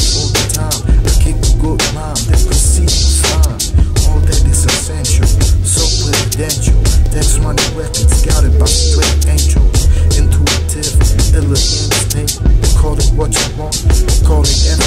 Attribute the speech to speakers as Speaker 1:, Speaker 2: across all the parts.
Speaker 1: out all the time. I keep a good mind that proceeds fine. All that is essential, so presidential. That's money records guided by straight angels. Intuitive, ill instinct. Call it what you want, call it everything.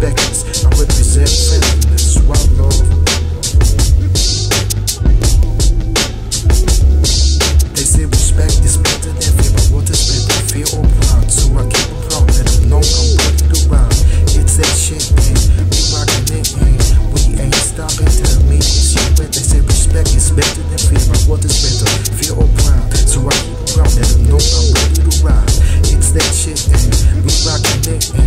Speaker 1: respects. I represent friendliness, one love. They say respect is better than fear, but what is better, fear or pride? So I keep it proud, let them know I'm worth the ride. It's that shit, man. We rockin' it, man. We ain't stopping till the meeting's shit. When they say respect is better than fear, but what is better, fear or pride? So I keep it proud, let them know I'm worth the ride. It's that shit, man. We rockin' it, man.